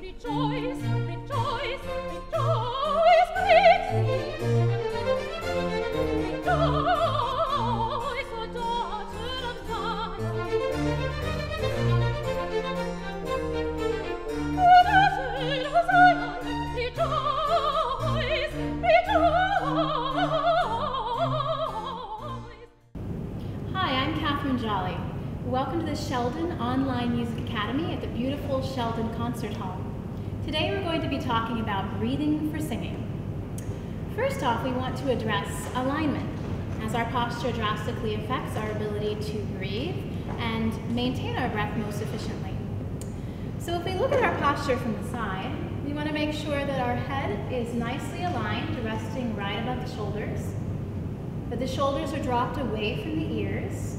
rejoice, rejoice, rejoice greatly. Rejoice, O daughter of Zion. O daughter of Zion, rejoice, rejoice. Hi, I'm Catherine Jolly. Welcome to the Sheldon Online Music Academy at the beautiful Sheldon Concert Hall. Today we're going to be talking about breathing for singing. First off, we want to address alignment, as our posture drastically affects our ability to breathe and maintain our breath most efficiently. So if we look at our posture from the side, we want to make sure that our head is nicely aligned, resting right above the shoulders, that the shoulders are dropped away from the ears,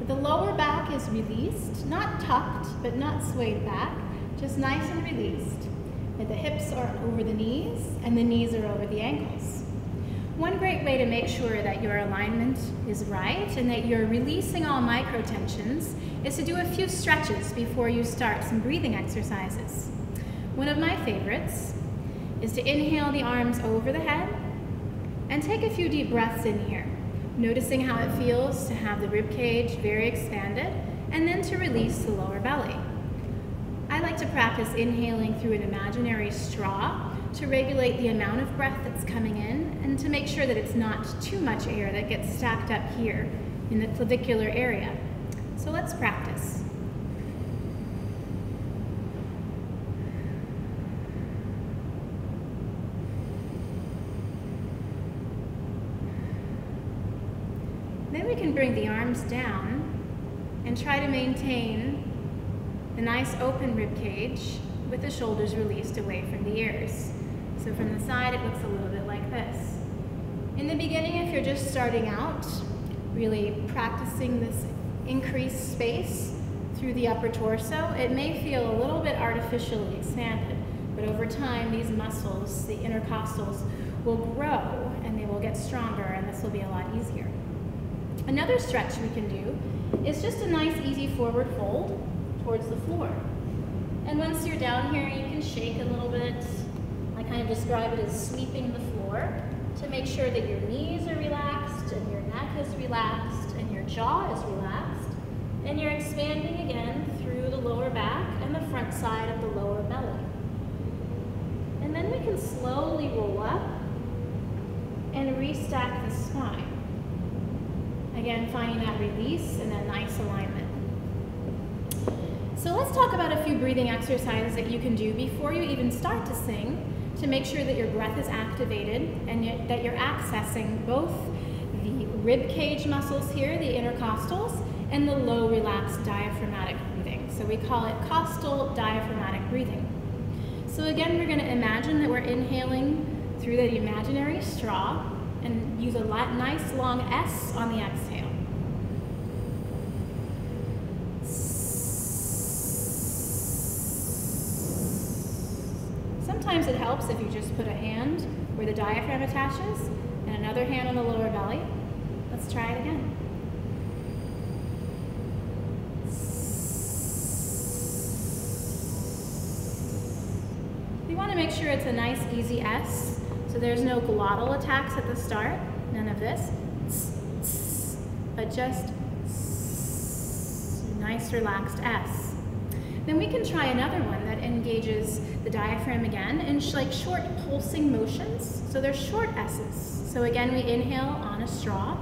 that the lower back is released, not tucked, but not swayed back, just nice and released. That the hips are over the knees and the knees are over the ankles. One great way to make sure that your alignment is right and that you're releasing all micro tensions is to do a few stretches before you start some breathing exercises. One of my favorites is to inhale the arms over the head and take a few deep breaths in here, noticing how it feels to have the rib cage very expanded and then to release the lower belly. I like to practice inhaling through an imaginary straw to regulate the amount of breath that's coming in and to make sure that it's not too much air that gets stacked up here in the clavicular area. So let's practice. Then we can bring the arms down and try to maintain a nice open rib cage with the shoulders released away from the ears. So from the side, it looks a little bit like this. In the beginning, if you're just starting out, really practicing this increased space through the upper torso, it may feel a little bit artificially expanded, but over time, these muscles, the intercostals, will grow and they will get stronger and this will be a lot easier. Another stretch we can do is just a nice easy forward fold towards the floor. And once you're down here, you can shake a little bit. I kind of describe it as sweeping the floor to make sure that your knees are relaxed and your neck is relaxed and your jaw is relaxed. And you're expanding again through the lower back and the front side of the lower belly. And then we can slowly roll up and restack the spine. Again, finding that release and that nice alignment. So let's talk about a few breathing exercises that you can do before you even start to sing to make sure that your breath is activated and that you're accessing both the rib cage muscles here, the intercostals, and the low relaxed diaphragmatic breathing. So we call it costal diaphragmatic breathing. So again, we're gonna imagine that we're inhaling through that imaginary straw and use a nice long S on the exhale. Sometimes it helps if you just put a hand where the diaphragm attaches and another hand on the lower belly. Let's try it again. We want to make sure it's a nice easy S so there's no glottal attacks at the start, none of this, but just nice relaxed S. Then we can try another one that engages the diaphragm again in sh like short pulsing motions. So they're short S's. So again, we inhale on a straw.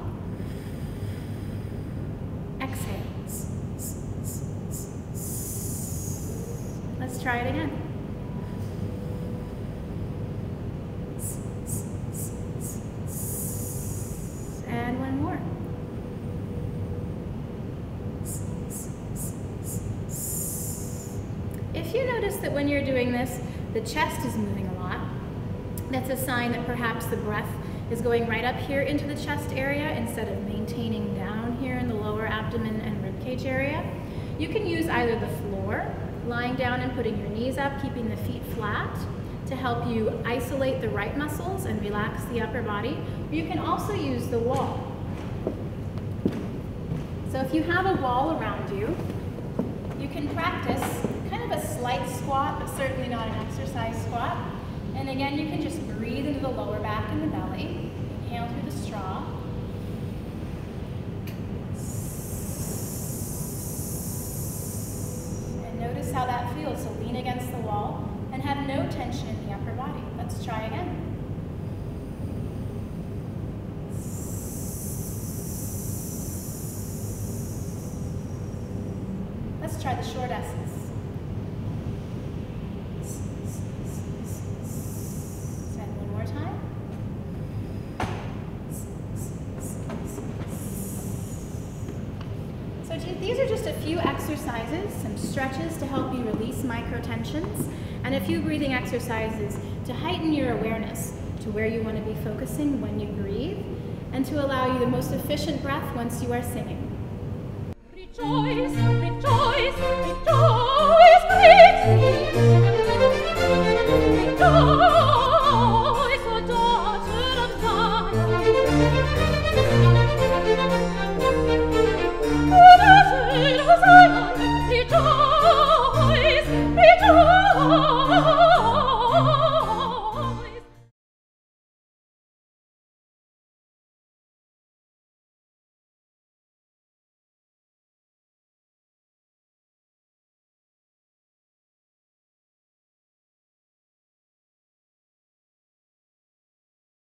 Exhale. Let's try it again. And one more. If you notice that when you're doing this, the chest is moving a lot, that's a sign that perhaps the breath is going right up here into the chest area instead of maintaining down here in the lower abdomen and ribcage area. You can use either the floor, lying down and putting your knees up, keeping the feet flat, to help you isolate the right muscles and relax the upper body. You can also use the wall. So if you have a wall around you, you can practice slight squat, but certainly not an exercise squat. And again, you can just breathe into the lower back and the belly. Inhale through the straw. And notice how that feels. So lean against the wall and have no tension in the upper body. Let's try again. Let's try the short S's. And one more time. So ju- these are just a few exercises, some stretches to help you release microtensions, and a few breathing exercises to heighten your awareness to where you want to be focusing when you breathe, and to allow you the most efficient breath once you are singing. Rejoice, rejoice, rejoice.